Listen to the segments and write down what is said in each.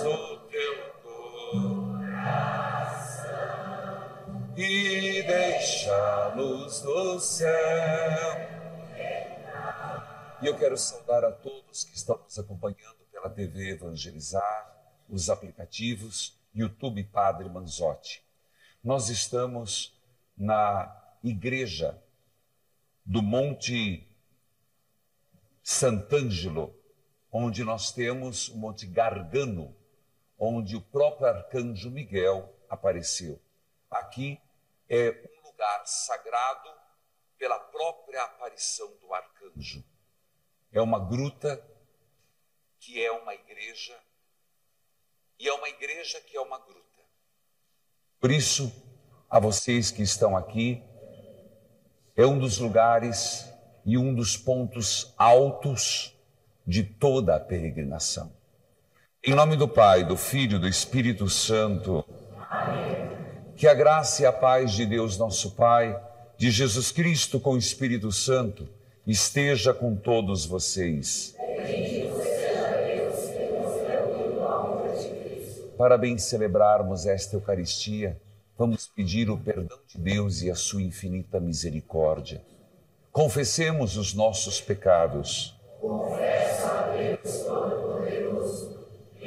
teu coração e luz do céu. E eu quero saudar a todos que estão nos acompanhando pela TV Evangelizar, os aplicativos, YouTube Padre Manzotti. Nós estamos na igreja do Monte Sant'Angelo, onde nós temos o Monte Gargano, onde o próprio arcanjo Miguel apareceu. Aqui é um lugar sagrado pela própria aparição do arcanjo. É uma gruta que é uma igreja e é uma igreja que é uma gruta. Por isso, a vocês que estão aqui, é um dos lugares e um dos pontos altos de toda a peregrinação. Em nome do Pai, do Filho e do Espírito Santo, Amém. que a graça e a paz de Deus, nosso Pai, de Jesus Cristo com o Espírito Santo, esteja com todos vocês. Para bem celebrarmos esta Eucaristia, vamos pedir o perdão de Deus e a sua infinita misericórdia. Confessemos os nossos pecados. Confesso a Deus Todo-Poderoso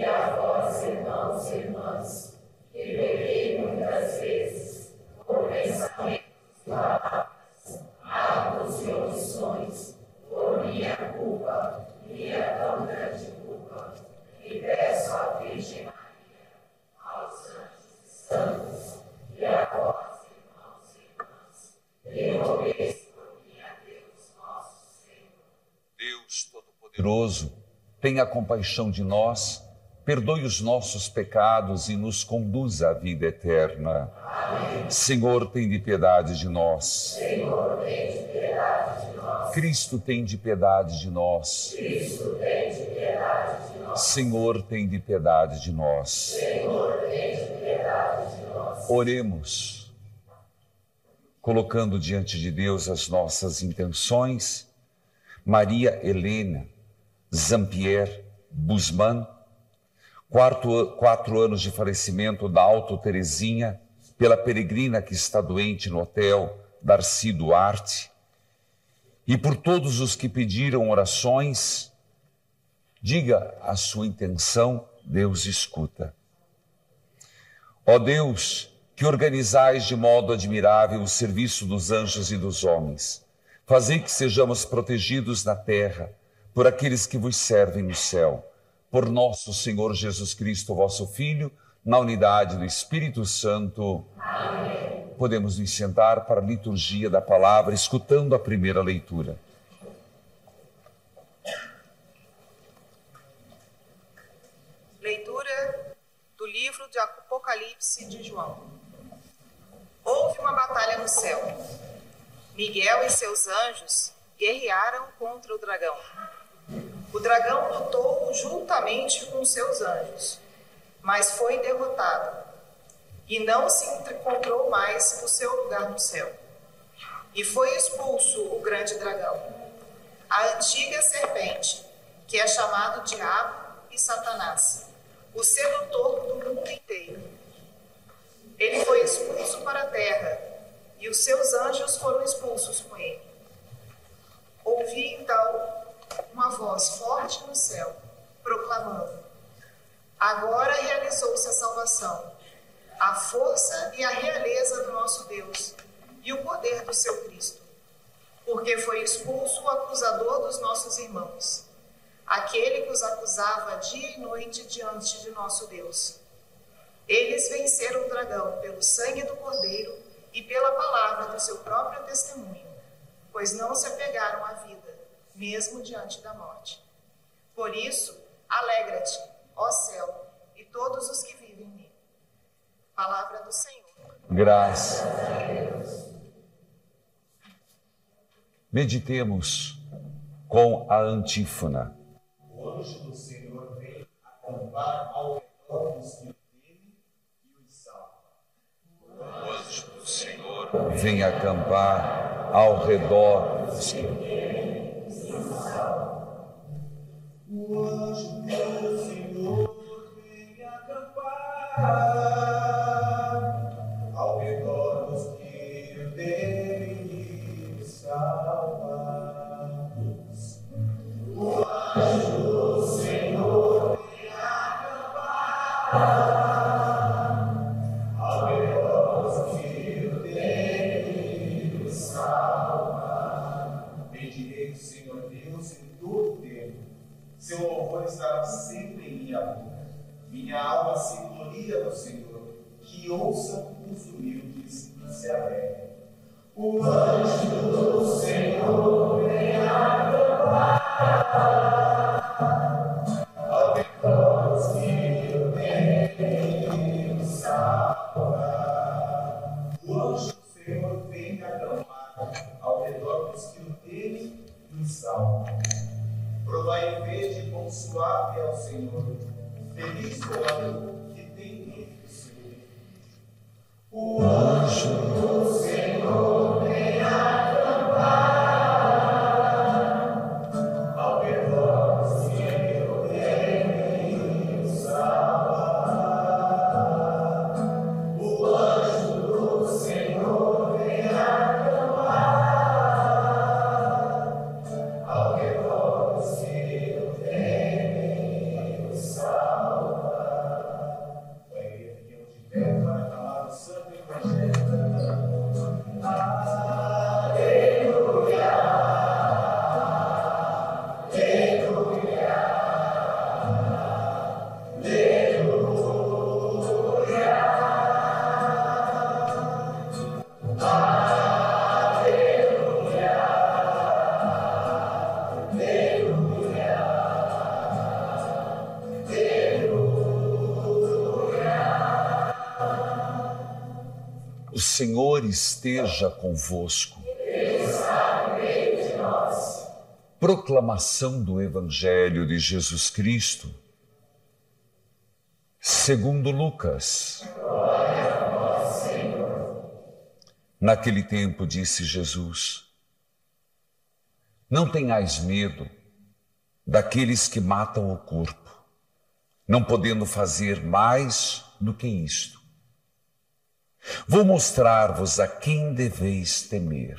e a vós, irmãos e irmãs, que peguei muitas vezes por pensamentos, palavras, atos e omissões, por minha culpa, minha tão grande culpa, e peço à Virgem Maria, aos santos e santos, e a vós, irmãos e irmãs, que rogueis Deus Todo-Poderoso, tenha compaixão de nós, perdoe os nossos pecados e nos conduza à vida eterna. Amém. Senhor, tem de piedade de nós. Senhor, tem de piedade de nós. Cristo, tem de piedade de nós. Cristo, tem de piedade de nós. Senhor, tem de piedade de nós. Senhor, tem de piedade de nós. Oremos, colocando diante de Deus as nossas intenções Maria Helena Zampier Busman, quatro, quatro anos de falecimento da Alto Terezinha, pela peregrina que está doente no hotel Darcy Duarte, e por todos os que pediram orações, diga a sua intenção, Deus escuta. Ó Deus, que organizais de modo admirável o serviço dos anjos e dos homens, Fazei que sejamos protegidos na terra por aqueles que vos servem no céu. Por nosso Senhor Jesus Cristo, vosso Filho, na unidade do Espírito Santo. Amém. Podemos nos sentar para a liturgia da palavra, escutando a primeira leitura. Leitura do livro de Apocalipse de João. Houve uma batalha no céu Miguel e seus anjos guerrearam contra o dragão. O dragão lutou juntamente com seus anjos, mas foi derrotado e não se encontrou mais o seu lugar no céu. E foi expulso o grande dragão, a antiga serpente, que é chamado Diabo e Satanás, o sedutor do mundo inteiro. Ele foi expulso para a terra e os seus anjos foram expulsos com ele. Ouvi então uma voz forte no céu, proclamando: Agora realizou-se a salvação, a força e a realeza do nosso Deus e o poder do seu Cristo, porque foi expulso o acusador dos nossos irmãos, aquele que os acusava dia e noite diante de nosso Deus. Eles venceram o dragão pelo sangue do Cordeiro e pela palavra do seu próprio testemunho, pois não se apegaram à vida, mesmo diante da morte. Por isso, alegra-te, ó céu, e todos os que vivem nele. Palavra do Senhor. Graças a Deus. Meditemos com a antífona. O anjo do Senhor vem acampar ao redor dos que vem acampar ao redor dos que. O suave é o Senhor. Feliz o homem que tem nele o seu O anjo do Senhor esteja convosco. Proclamação do Evangelho de Jesus Cristo, segundo Lucas. Naquele tempo disse Jesus: Não tenhais medo daqueles que matam o corpo, não podendo fazer mais do que isto. Vou mostrar-vos a quem deveis temer.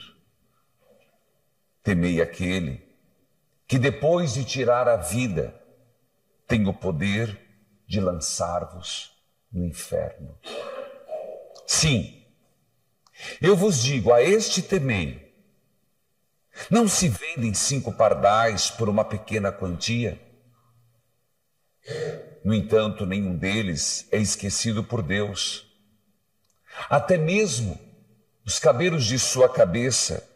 Temei aquele que, depois de tirar a vida, tem o poder de lançar-vos no inferno. Sim, eu vos digo: a este temei. Não se vendem cinco pardais por uma pequena quantia? No entanto, nenhum deles é esquecido por Deus. Até mesmo os cabelos de sua cabeça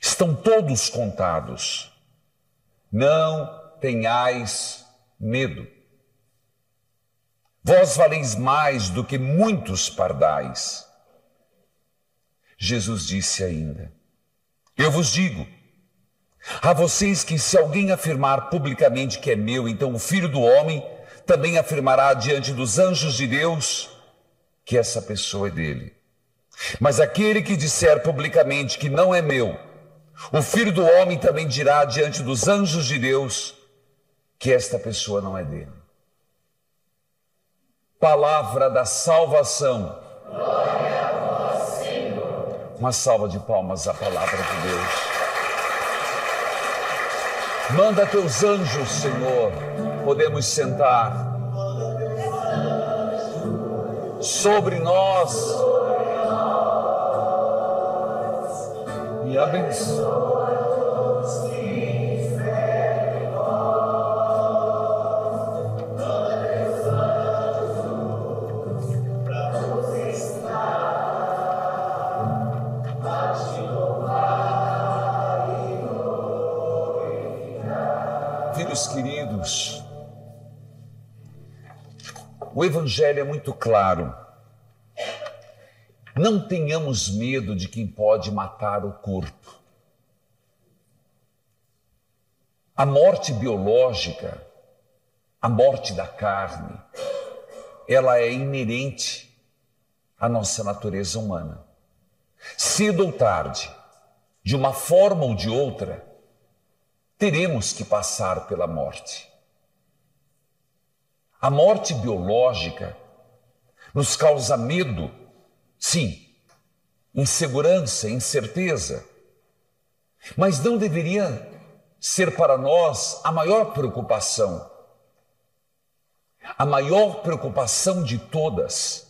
estão todos contados. Não tenhais medo. Vós valeis mais do que muitos pardais. Jesus disse ainda: Eu vos digo, a vocês que se alguém afirmar publicamente que é meu, então o filho do homem também afirmará diante dos anjos de Deus que essa pessoa é dele. Mas aquele que disser publicamente que não é meu, o filho do homem também dirá diante dos anjos de Deus que esta pessoa não é dele. Palavra da salvação. Glória a vós, Senhor. Uma salva de palmas à palavra de Deus. Manda teus anjos, Senhor. Podemos sentar. Sobre nós. E abençoa. O Evangelho é muito claro. Não tenhamos medo de quem pode matar o corpo. A morte biológica, a morte da carne, ela é inerente à nossa natureza humana. Cedo ou tarde, de uma forma ou de outra, teremos que passar pela morte. A morte biológica nos causa medo, sim, insegurança, incerteza, mas não deveria ser para nós a maior preocupação. A maior preocupação de todas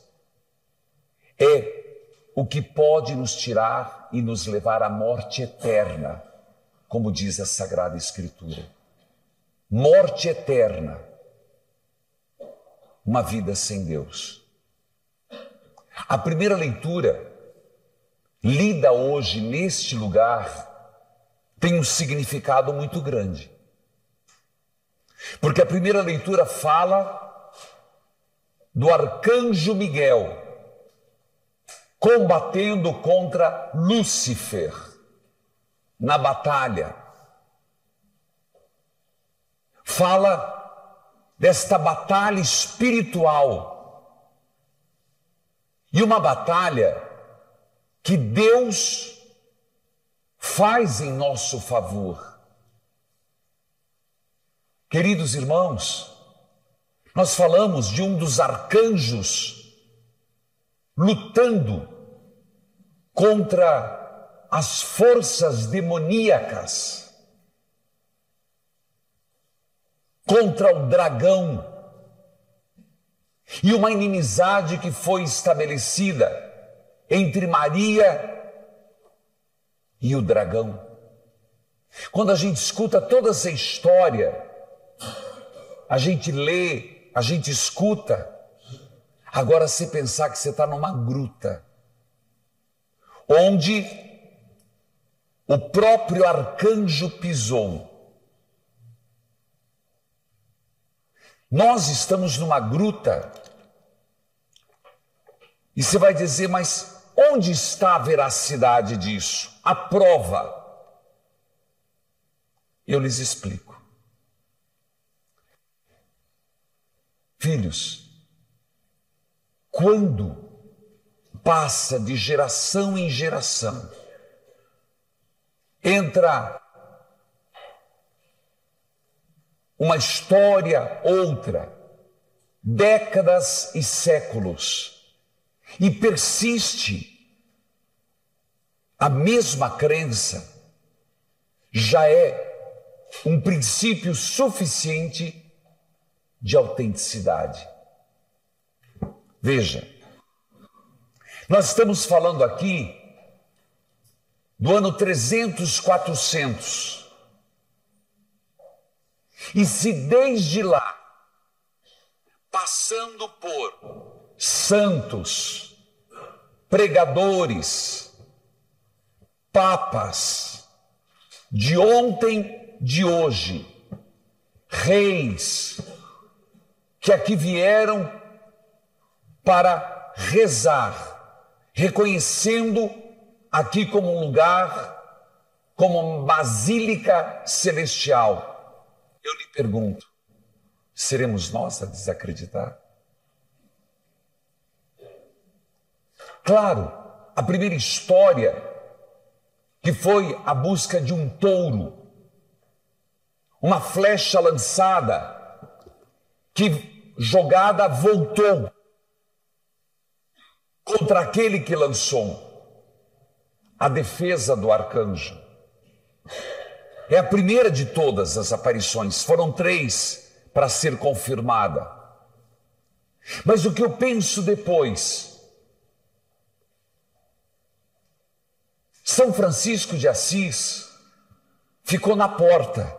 é o que pode nos tirar e nos levar à morte eterna como diz a Sagrada Escritura. morte eterna, uma vida sem Deus. A primeira leitura, lida hoje neste lugar, tem um significado muito grande. Porque a primeira leitura fala do arcanjo Miguel combatendo contra Lúcifer na batalha. Fala desta batalha espiritual. E uma batalha que Deus faz em nosso favor. Queridos irmãos, nós falamos de um dos arcanjos lutando contra as forças demoníacas, contra o dragão, e uma inimizade que foi estabelecida entre Maria e o dragão. Quando a gente escuta toda essa história, a gente lê, a gente escuta. Agora, se pensar que você está numa gruta, onde o próprio arcanjo pisou. Nós estamos numa gruta, e você vai dizer, mas onde está a veracidade disso? A prova. Eu lhes explico. Filhos, quando passa de geração em geração, entra uma história, outra, décadas e séculos, e persiste a mesma crença, já é um princípio suficiente de autenticidade. Veja, nós estamos falando aqui do ano 300, 400. E se desde lá, passando por santos, pregadores, papas, de ontem, de hoje, reis, que aqui vieram para rezar, reconhecendo aqui como um lugar, como uma basílica celestial. Eu lhe pergunto: seremos nós a desacreditar? Claro, a primeira história, que foi a busca de um touro, uma flecha lançada, que jogada voltou contra aquele que lançou a defesa do arcanjo. É a primeira de todas as aparições, foram três para ser confirmada. Mas o que eu penso depois? São Francisco de Assis ficou na porta.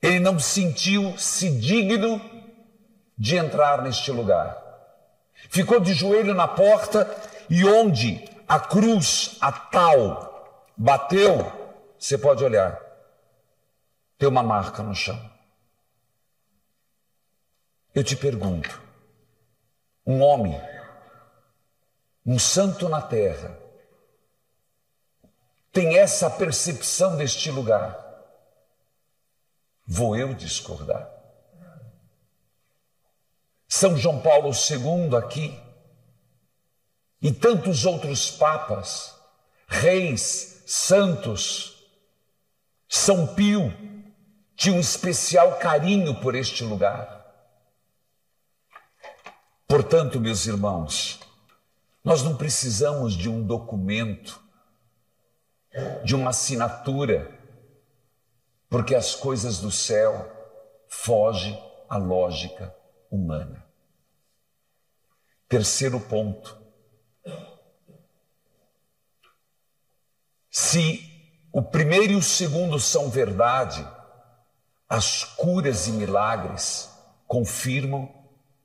Ele não sentiu-se digno de entrar neste lugar. Ficou de joelho na porta e onde a cruz, a tal, bateu, você pode olhar, tem uma marca no chão. Eu te pergunto, um homem, um santo na terra, tem essa percepção deste lugar, vou eu discordar? São João Paulo II aqui, e tantos outros papas, reis, santos, São Pio, tinha um especial carinho por este lugar. Portanto, meus irmãos, nós não precisamos de um documento, de uma assinatura, porque as coisas do céu fogem à lógica humana. Terceiro ponto. Se o primeiro e o segundo são verdade, as curas e milagres confirmam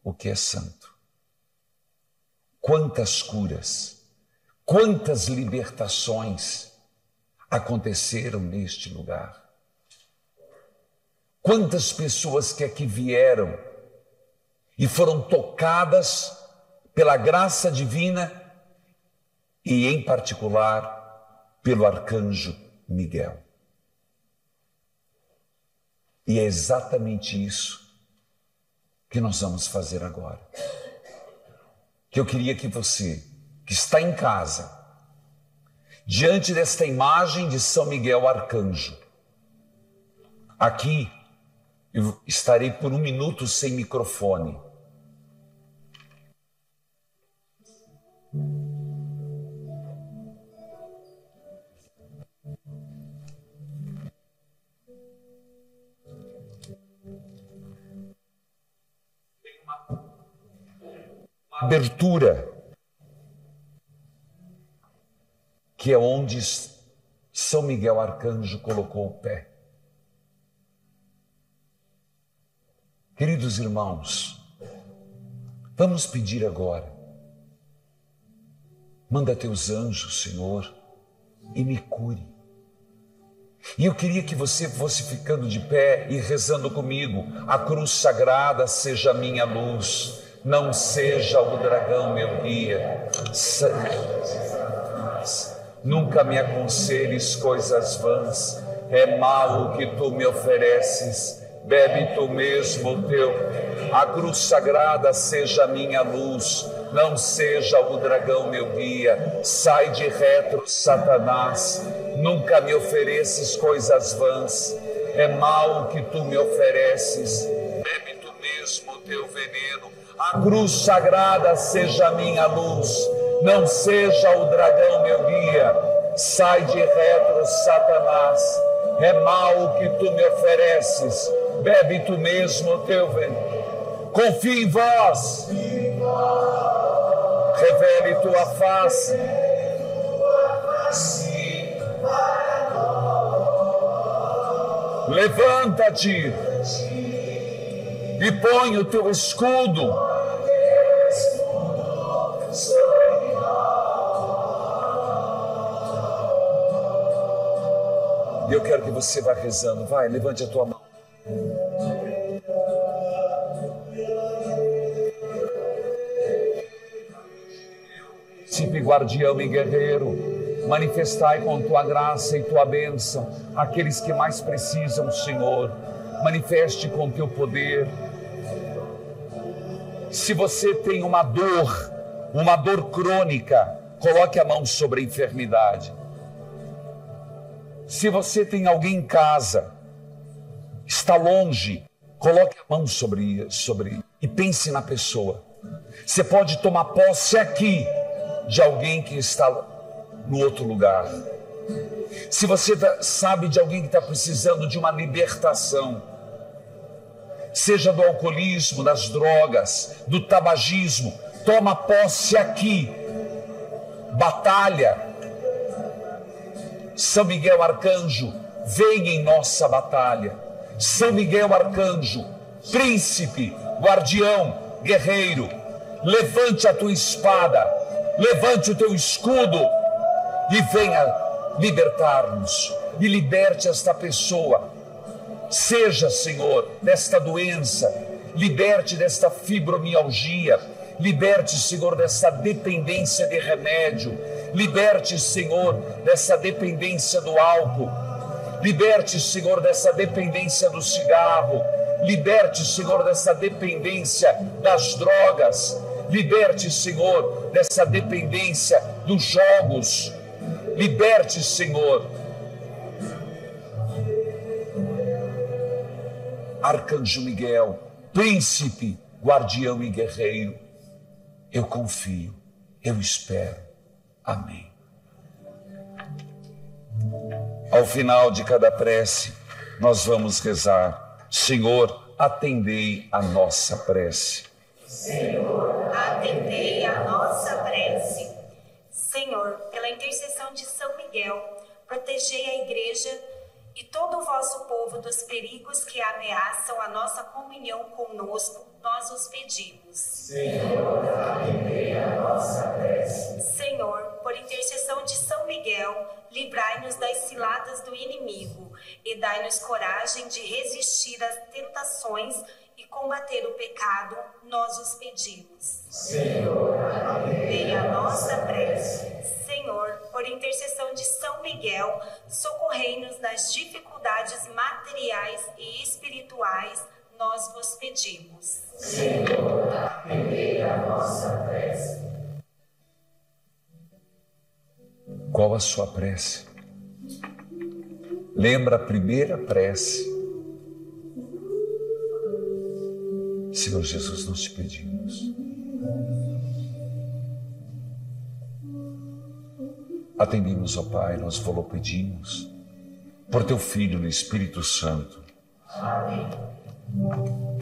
o que é santo. Quantas curas, quantas libertações aconteceram neste lugar. Quantas pessoas que aqui vieram e foram tocadas pela graça divina e, em particular, pelo arcanjo Miguel. E é exatamente isso que nós vamos fazer agora. Que eu queria que você, que está em casa, diante desta imagem de São Miguel Arcanjo, aqui eu estarei por um minuto sem microfone. Abertura, que é onde São Miguel Arcanjo colocou o pé. Queridos irmãos, vamos pedir agora, manda teus anjos, Senhor, e me cure. E eu queria que você fosse ficando de pé e rezando comigo: a cruz sagrada seja minha luz não seja o dragão meu guia. Nunca me aconselhes coisas vãs, é mal o que tu me ofereces, bebe tu mesmo o teu. A cruz sagrada seja a minha luz, não seja o dragão meu guia. Sai de retro, Satanás, nunca me ofereces coisas vãs, é mal o que tu me ofereces, bebe tu mesmo o teu veneno a cruz sagrada seja minha luz, não seja o dragão meu guia. Sai de retro, Satanás, é mal o que tu me ofereces, bebe tu mesmo o teu veneno. Confia em vós, revele tua face. Levanta-te e põe o teu escudo. E eu quero que você vá rezando. Vai, levante a tua mão. Príncipe, guardião e guerreiro, manifestai com tua graça e tua bênção aqueles que mais precisam, Senhor. Manifeste com teu poder se você tem uma dor, uma dor crônica, coloque a mão sobre a enfermidade. Se você tem alguém em casa, está longe, coloque a mão sobre, sobre e pense na pessoa. Você pode tomar posse aqui de alguém que está no outro lugar. Se você tá, sabe de alguém que está precisando de uma libertação, seja do alcoolismo, das drogas, do tabagismo, toma posse aqui. Batalha. São Miguel Arcanjo, vem em nossa batalha. São Miguel Arcanjo, príncipe, guardião, guerreiro, levante a tua espada, levante o teu escudo e venha libertar-nos e liberte esta pessoa Seja, Senhor, desta doença, liberte desta fibromialgia, liberte, Senhor, dessa dependência de remédio, liberte, Senhor, dessa dependência do álcool, liberte, Senhor, dessa dependência do cigarro, liberte, Senhor, dessa dependência das drogas, liberte, Senhor, dessa dependência dos jogos, liberte, Senhor, Arcanjo Miguel, príncipe, guardião e guerreiro, eu confio, eu espero. Amém. Ao final de cada prece, nós vamos rezar: Senhor, atendei a nossa prece. Senhor, atendei a nossa prece. Senhor, pela intercessão de São Miguel, protegei a igreja e todo o vosso povo dos perigos que ameaçam a nossa comunhão conosco, nós os pedimos. Senhor, atendei a nossa prece. Senhor, por intercessão de São Miguel, livrai-nos das ciladas do inimigo e dai-nos coragem de resistir às tentações e combater o pecado, nós os pedimos. Senhor, atendei a nossa prece. Senhor, por intercessão de São Miguel, socorrei-nos nas dificuldades materiais e espirituais, nós vos pedimos. Senhor, atendei a nossa prece. Qual a sua prece? Lembra a primeira prece Senhor Jesus, nós te pedimos. Atendimos, ó Pai, nós vos pedimos, por teu Filho no Espírito Santo. Amém.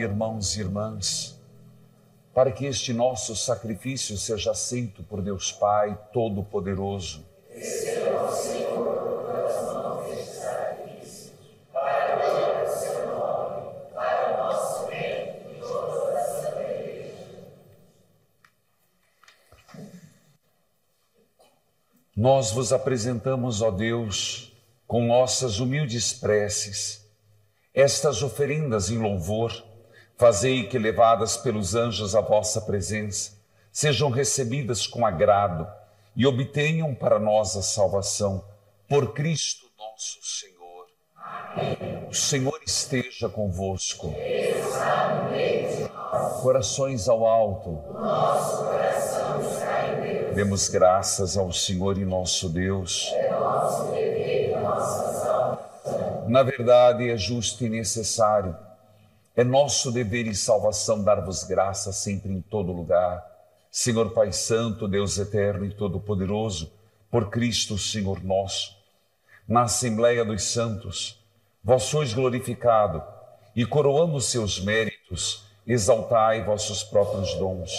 Irmãos e irmãs, para que este nosso sacrifício seja aceito por Deus Pai Todo-Poderoso. Nós vos apresentamos, ó Deus, com nossas humildes preces, estas oferendas em louvor, fazei que, levadas pelos anjos à vossa presença, sejam recebidas com agrado e obtenham para nós a salvação. Por Cristo nosso Senhor. Amém. O Senhor esteja convosco. Corações ao alto. Demos graças ao Senhor e nosso Deus. É nosso dever nossa na verdade, é justo e necessário. É nosso dever e salvação dar-vos graça sempre em todo lugar. Senhor Pai Santo, Deus eterno e todo-poderoso, por Cristo, Senhor nosso. Na Assembleia dos Santos, vós sois glorificado e, coroando seus méritos, exaltai vossos próprios dons.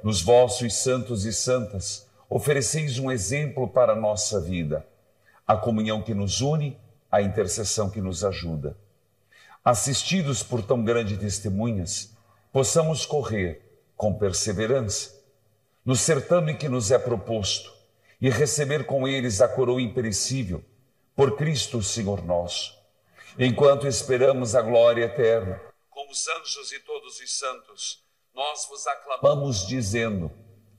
Nos vossos santos e santas, ofereceis um exemplo para a nossa vida, a comunhão que nos une a intercessão que nos ajuda. Assistidos por tão grandes testemunhas, possamos correr com perseverança no certame que nos é proposto e receber com eles a coroa imperecível por Cristo, Senhor nosso. Enquanto esperamos a glória eterna, com os anjos e todos os santos, nós vos aclamamos dizendo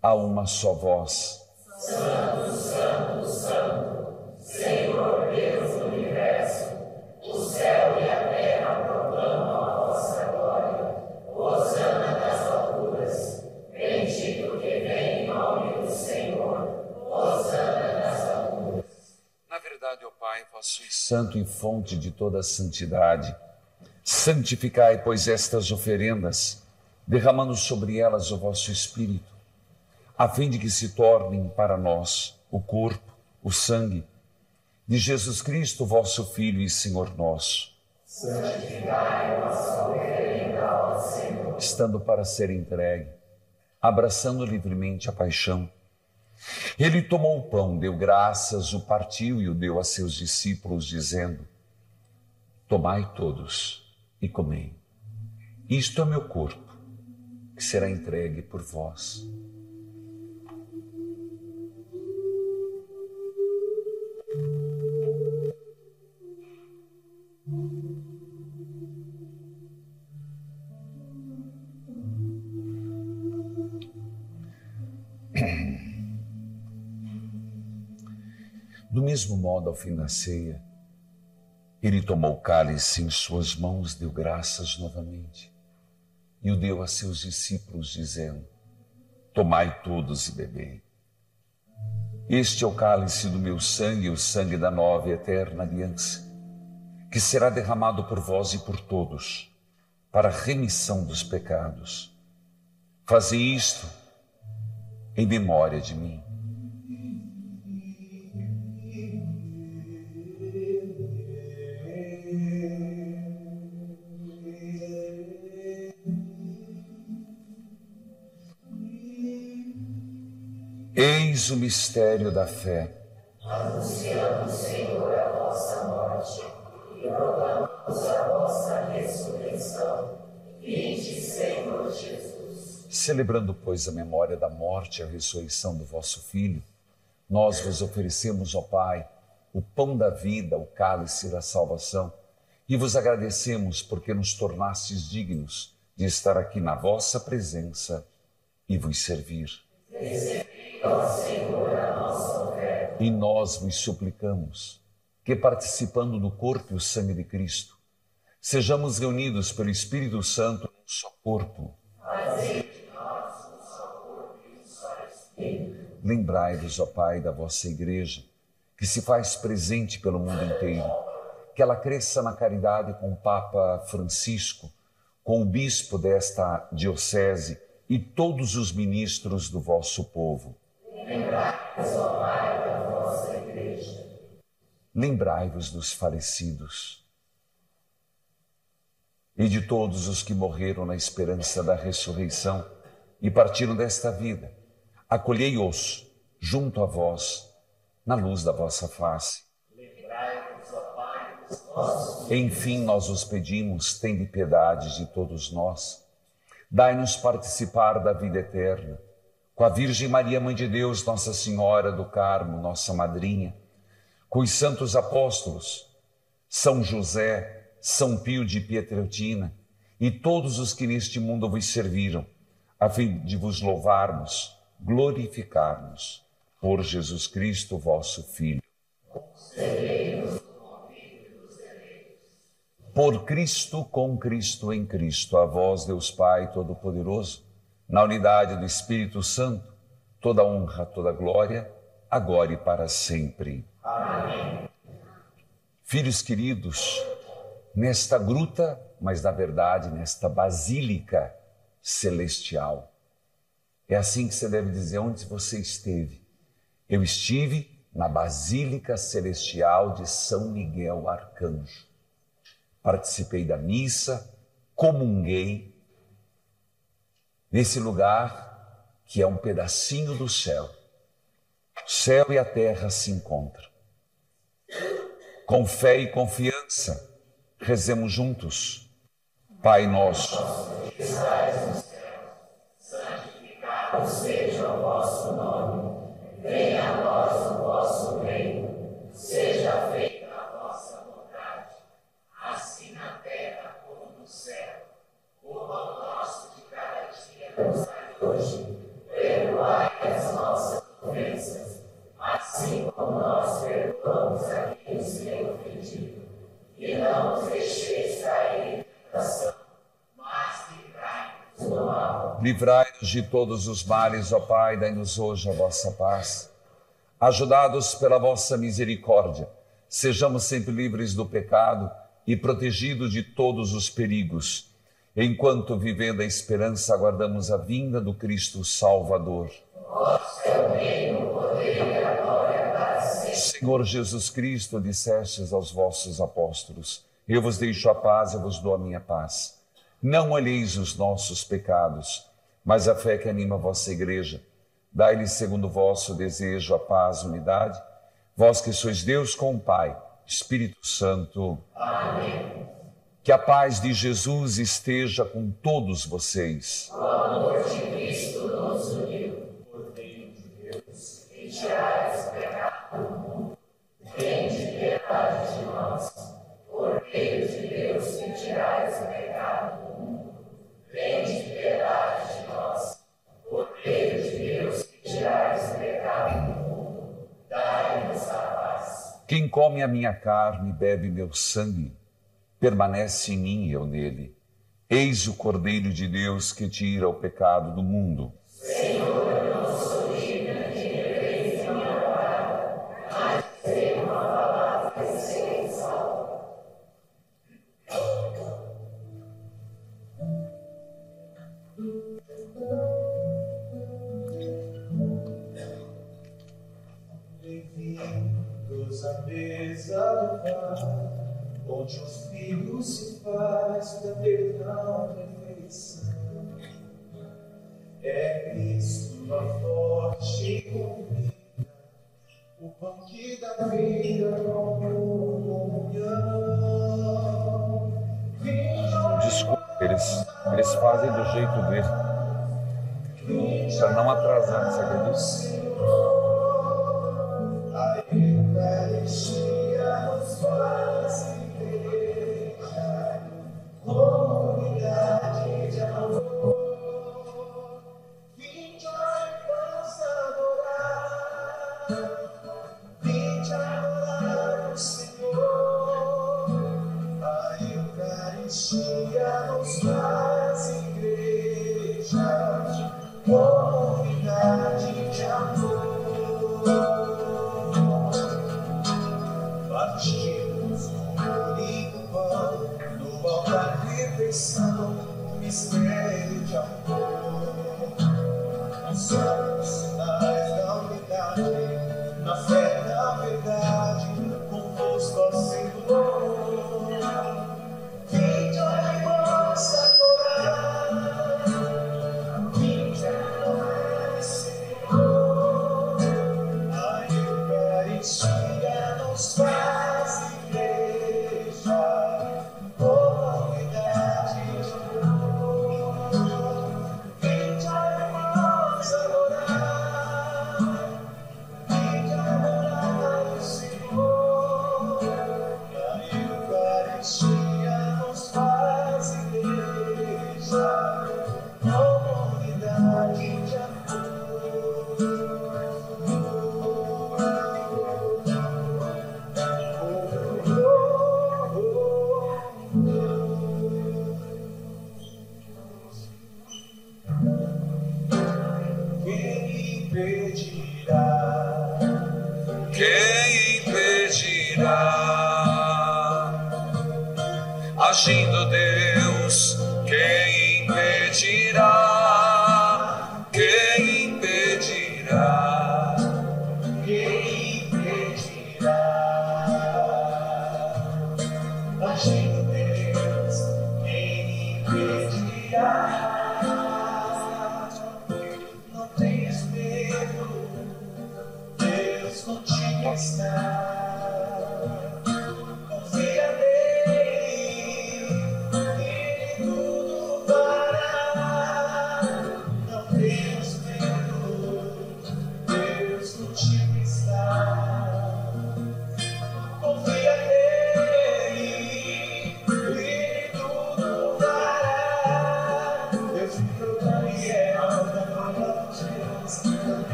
a uma só voz: Santo, Santo, Santo, Senhor Deus do universo, o céu e a terra proclamam a vossa glória. Hosana nas alturas, bendito que vem em nome do Senhor. Hosana nas alturas. Na verdade, ó Pai, vós santo e fonte de toda a santidade. Santificai, pois, estas oferendas, derramando sobre elas o vosso Espírito, a fim de que se tornem para nós o corpo, o sangue, de Jesus Cristo, vosso Filho e Senhor nosso. Senhor. Estando para ser entregue, abraçando livremente a paixão, Ele tomou o pão, deu graças, o partiu e o deu a seus discípulos, dizendo: Tomai todos e comei. Isto é meu corpo, que será entregue por vós. Do mesmo modo, ao fim da ceia, ele tomou o cálice em suas mãos, deu graças novamente e o deu a seus discípulos, dizendo: Tomai todos e bebei. Este é o cálice do meu sangue, o sangue da nova e eterna aliança, que será derramado por vós e por todos, para a remissão dos pecados. Fazei isto em memória de mim. Eis o mistério da fé. Anunciamos, Senhor, a vossa morte e a vossa ressurreição. Jesus. Celebrando, pois, a memória da morte e a ressurreição do vosso Filho, nós vos oferecemos, ó Pai, o pão da vida, o cálice da salvação, e vos agradecemos porque nos tornastes dignos de estar aqui na vossa presença e vos servir. Ó Senhor, a nossa oferta. E nós vos suplicamos que, participando do corpo e o sangue de Cristo, sejamos reunidos pelo Espírito Santo num só corpo. Lembrai-vos, ó Pai, da vossa Igreja, que se faz presente pelo mundo inteiro, que ela cresça na caridade com o Papa Francisco, com o bispo desta diocese e todos os ministros do vosso povo. Lembrai-vos, ó Pai, da vossa. Lembrai-vos dos falecidos e de todos os que morreram na esperança da ressurreição e partiram desta vida. Acolhei-os junto a vós, na luz da vossa face. Enfim, nós os pedimos, tende piedade de todos nós. Dai-nos participar da vida eterna. Com a Virgem Maria, Mãe de Deus, Nossa Senhora do Carmo, nossa madrinha, com os santos apóstolos, São José, São Pio de Pietreutina e todos os que neste mundo vos serviram, a fim de vos louvarmos, glorificarmos por Jesus Cristo, vosso Filho. Por Cristo, com Cristo, em Cristo, a vós, Deus Pai Todo-Poderoso, na unidade do Espírito Santo, toda honra, toda glória, agora e para sempre. Amém. Filhos queridos, nesta gruta, mas na verdade nesta basílica celestial, é assim que você deve dizer onde você esteve. Eu estive na Basílica Celestial de São Miguel Arcanjo participei da missa, comunguei nesse lugar que é um pedacinho do céu. O céu e a terra se encontram. Com fé e confiança, rezemos juntos. Pai nosso, Que estais no céu, santificado seja o vosso nome. Venha a nós o vosso reino. Seja feita a vossa vontade, assim na terra como no céu. O pão nosso de cada dia nos dai hoje. Perdoai as nossas ofensas, assim como nós perdoamos a quem nos tem ofendido. E não nos deixeis cair em tentação, mas livrai-nos do mal. Livrai-nos de todos os males, ó Pai, dai-nos hoje a vossa paz. Ajudados pela vossa misericórdia, sejamos sempre livres do pecado e protegidos de todos os perigos, enquanto vivendo a esperança aguardamos a vinda do Cristo Salvador. Senhor Jesus Cristo, dissestes aos vossos apóstolos: Eu vos deixo a paz, eu vos dou a minha paz. Não olheis os nossos pecados, mas a fé que anima a vossa igreja. Dai-lhe, segundo o vosso desejo, a paz, unidade. Vós que sois Deus com o Pai, Espírito Santo. Amém. Que a paz de Jesus esteja com todos vocês. Amém. Quem come a minha carne e bebe meu sangue, permanece em mim e eu nele. Eis o Cordeiro de Deus que tira o pecado do mundo. É Cristo a forte comida, o pão que dá vida com comunhão. Desculpa, eles, eles fazem do jeito dele, para não atrasar, você acredita? Eucaristia nos faz igreja, impedirá? Quem impedirá? Agindo Deus.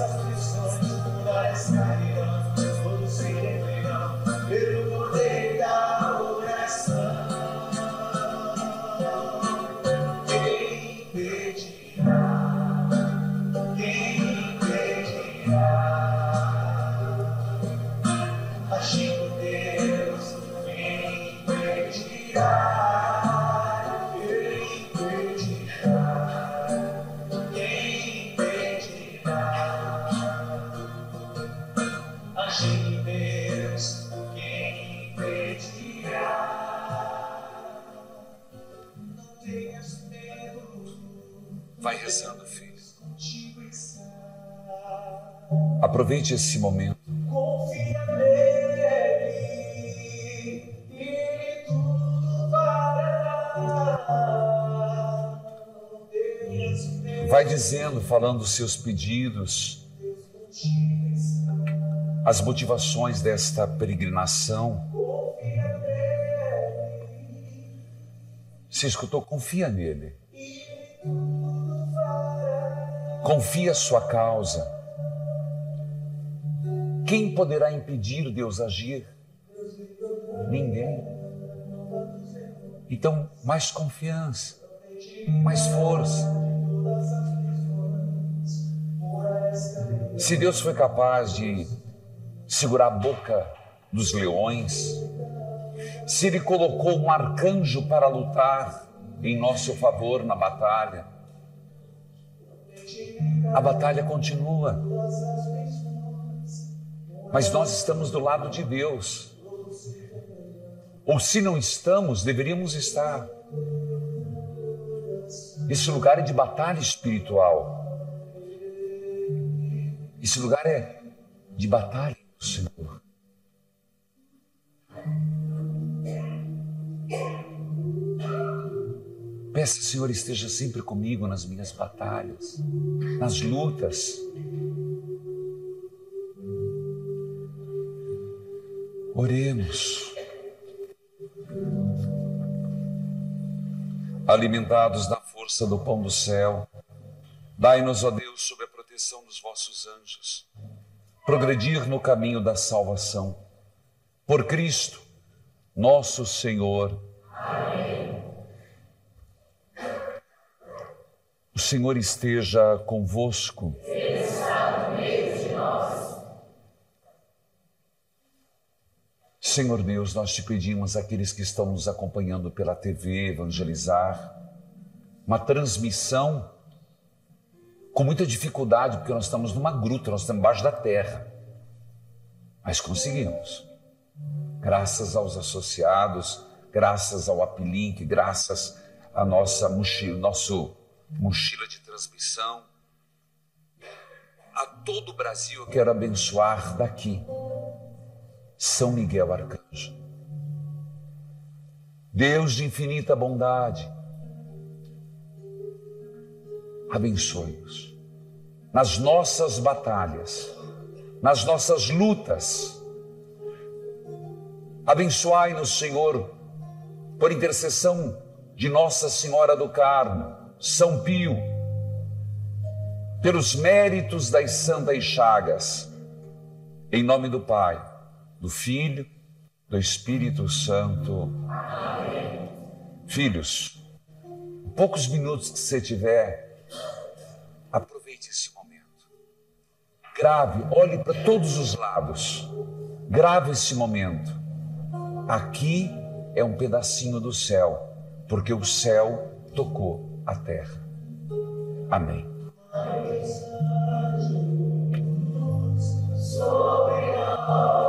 as aflições do mundo cairão. Esse momento. Confia nele e tudo. Vai dizendo, falando os seus pedidos, as motivações desta peregrinação. Se escutou, confia nele. Confia a sua causa. Quem poderá impedir Deus agir? Ninguém. Então, mais confiança, mais força. Se Deus foi capaz de segurar a boca dos leões, se Ele colocou um arcanjo para lutar em nosso favor na batalha, a batalha continua. Mas nós estamos do lado de Deus. Ou se não estamos, deveríamos estar. Esse lugar é de batalha espiritual. Esse lugar é de batalha do Senhor. Peça, Senhor, esteja sempre comigo nas minhas batalhas, nas lutas. Oremos. Alimentados da força do pão do céu, dai-nos, ó Deus, sob a proteção dos vossos anjos, progredir no caminho da salvação. Por Cristo, nosso Senhor. Amém. O Senhor esteja convosco. Senhor Deus, nós te pedimos, aqueles que estão nos acompanhando pela TV, evangelizar, uma transmissão com muita dificuldade, porque nós estamos numa gruta, nós estamos embaixo da terra. Mas conseguimos. Graças aos associados, graças ao Uplink, graças à nossa mochila, nosso mochila de transmissão. A todo o Brasil eu quero abençoar daqui são Miguel Arcanjo. Deus de infinita bondade, abençoe-nos nas nossas batalhas, nas nossas lutas. Abençoai-nos, Senhor, por intercessão de Nossa Senhora do Carmo, São Pio, pelos méritos das Santas Chagas, em nome do Pai do Filho, do Espírito Santo. Amém. Filhos, poucos minutos que você tiver, aproveite esse momento. Grave, olhe para todos os lados. Grave esse momento. Aqui é um pedacinho do céu, porque o céu tocou a terra. Amém. Sobre nós.